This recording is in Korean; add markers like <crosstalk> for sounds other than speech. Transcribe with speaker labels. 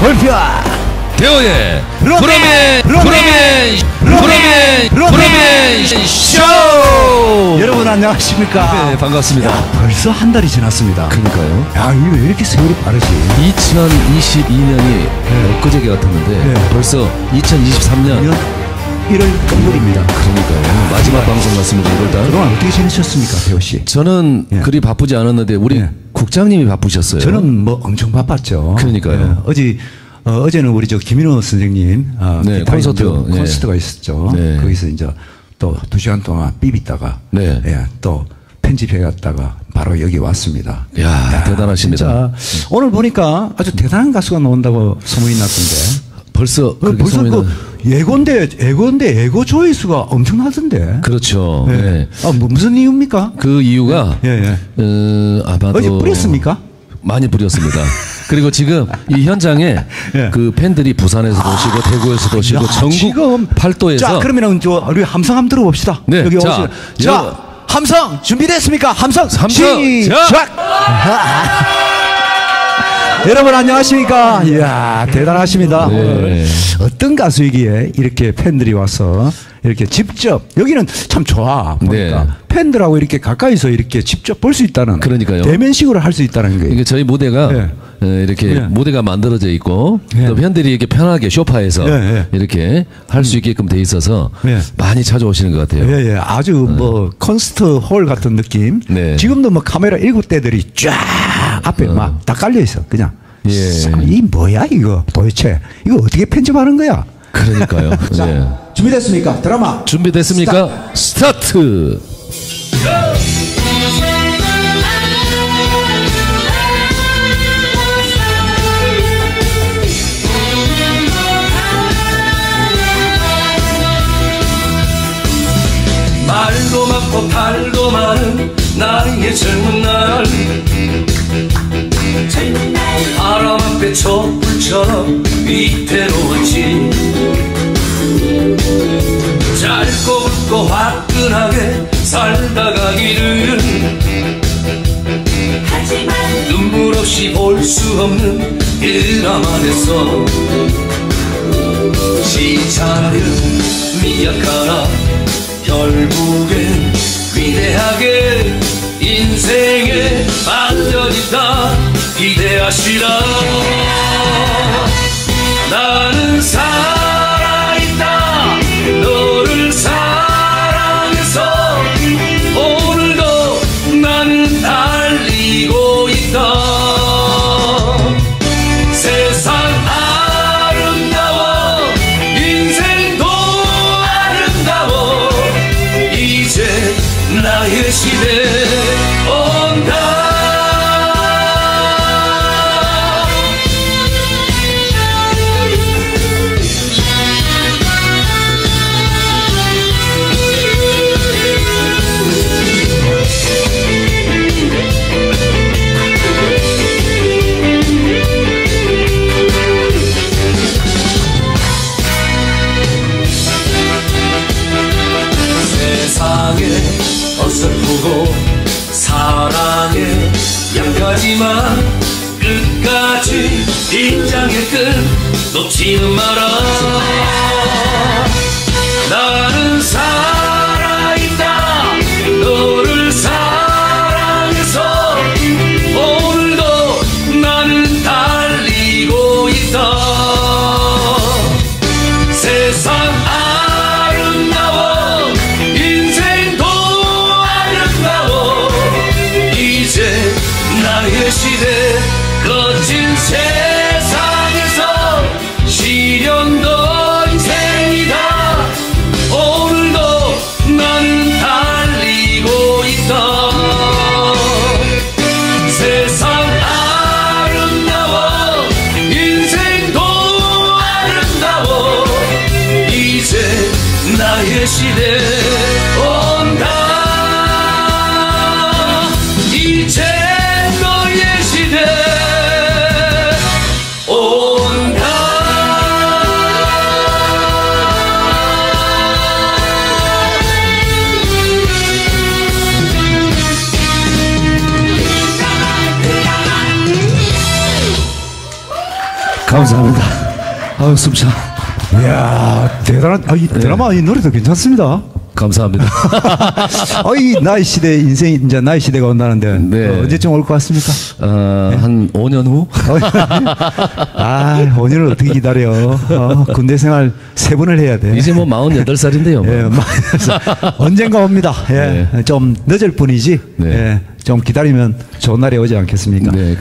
Speaker 1: 골프
Speaker 2: 대호의
Speaker 1: 브로맨,
Speaker 2: 브로맨
Speaker 1: 브로맨,
Speaker 2: 브로맨 쇼!
Speaker 1: 여러분 안녕하십니까?
Speaker 2: 네, 반갑습니다.
Speaker 1: 야, 벌써 한 달이 지났습니다.
Speaker 2: 그러니까요.
Speaker 1: 야 이거 왜 이렇게 세월이 빠르지?
Speaker 2: 2022년이 엊그제 같았는데
Speaker 1: 네.
Speaker 2: 벌써 2023년
Speaker 1: 1월 1월 끝물입니다.
Speaker 2: 그러니까요. 마지막 방송 같습니다 이걸 다
Speaker 1: 그동안 어떻게 지내셨습니까 배우 씨?
Speaker 2: 저는
Speaker 1: 예.
Speaker 2: 그리 바쁘지 않았는데 우리
Speaker 1: 예.
Speaker 2: 국장님이 바쁘셨어요
Speaker 1: 저는 뭐 엄청 바빴죠
Speaker 2: 그러니까요.
Speaker 1: 예, 어제 어, 어제는 우리 저 김인호 선생님 아,
Speaker 2: 네, 콘서트. 예.
Speaker 1: 콘서트가 있었죠.
Speaker 2: 네.
Speaker 1: 거기서 이제 또 두 시간 동안 삐비다가
Speaker 2: 네.
Speaker 1: 예, 또 편집해 갔다가 바로 여기 왔습니다.
Speaker 2: 야, 대단하십니다.
Speaker 1: 진짜 오늘 보니까 아주 대단한 가수가 나온다고 소문이 났던데.
Speaker 2: 벌써
Speaker 1: 그 벌써
Speaker 2: 소문이
Speaker 1: 그
Speaker 2: 나-
Speaker 1: 예고인데 예고인데 예고 조회수가 엄청나던데.
Speaker 2: 그렇죠
Speaker 1: 예.
Speaker 2: 예.
Speaker 1: 아, 뭐 무슨 이유입니까?
Speaker 2: 그 이유가
Speaker 1: 예, 예.
Speaker 2: 어, 아마도
Speaker 1: 어제 뿌렸습니까?
Speaker 2: 많이 뿌렸습니다. <laughs> 그리고 지금 이 현장에
Speaker 1: 예.
Speaker 2: 그 팬들이 부산에서도 오시고 대구에서도 오시고
Speaker 1: 야,
Speaker 2: 전국
Speaker 1: 지금
Speaker 2: 팔도에서
Speaker 1: 자 그러면은 저 우리 함성 한번 들어봅시다.
Speaker 2: 네,
Speaker 1: 여기
Speaker 2: 자,
Speaker 1: 오시.
Speaker 2: 여-
Speaker 1: 자 함성 준비됐습니까? 함성
Speaker 2: 함성,
Speaker 1: 시작. 여러분 안녕하십니까? 이야 대단하십니다.
Speaker 2: 네.
Speaker 1: 어떤 가수이기에 이렇게 팬들이 와서 이렇게 직접 여기는 참 좋아 보니까
Speaker 2: 네.
Speaker 1: 팬들하고 이렇게 가까이서 이렇게 직접 볼 수 있다는
Speaker 2: 그러니까요.
Speaker 1: 대면식으로 할 수 있다는 게
Speaker 2: 이게 저희 무대가
Speaker 1: 예.
Speaker 2: 어, 이렇게
Speaker 1: 예.
Speaker 2: 무대가 만들어져 있고
Speaker 1: 예.
Speaker 2: 또 팬들이 이렇게 편하게 쇼파에서
Speaker 1: 예, 예.
Speaker 2: 이렇게 할 수 있게끔 돼 있어서
Speaker 1: 예.
Speaker 2: 많이 찾아오시는 것 같아요.
Speaker 1: 예, 예. 아주 뭐 콘서트 홀 같은 느낌.
Speaker 2: 네.
Speaker 1: 지금도 뭐 카메라 일곱 대들이 쫙 앞에 막다 깔려 있어. 그냥.
Speaker 2: 예.
Speaker 1: 싹, 이 뭐야 이거 도대체 이거 어떻게 편집하는 거야?
Speaker 2: 그러니까요. <laughs>
Speaker 1: 자,
Speaker 2: 네.
Speaker 1: 준비됐습니까? 드라마.
Speaker 2: 준비됐습니까? 스타트.
Speaker 3: 말도 많고 탈도 많은 나의 젊은 날 촛불처럼 위태로웠지. 짧고 굵고 화끈하게 살다가 길은 눈물 없이 볼 수 없는 드라마 됐어 시차는 미약하나 결국엔 위대하게 기대하시라. 나는 살 하지만 끝까지 인장의 끈 놓지는 마라 감사합니다. 아유 숨차.
Speaker 1: 이야, 대단한, 아, 이 드라마 이 노래도 괜찮습니다.
Speaker 3: 감사합니다. <laughs>
Speaker 1: 어, 이 나이 시대, 인생, 이제 나이 시대가 온다는데.
Speaker 3: 네.
Speaker 1: 어, 언제쯤 올 것 같습니까?
Speaker 3: 어, 한 5년 후. <laughs>
Speaker 1: 아, 5년을 어떻게 기다려. 어, 군대 생활 세 번을 해야 돼.
Speaker 3: 이제 뭐 48살인데요. 뭐.
Speaker 1: 예, 막 언젠가 옵니다. 예, 좀 늦을 뿐이지.
Speaker 3: 네.
Speaker 1: 예, 좀 기다리면 좋은 날이 오지 않겠습니까?
Speaker 3: 네.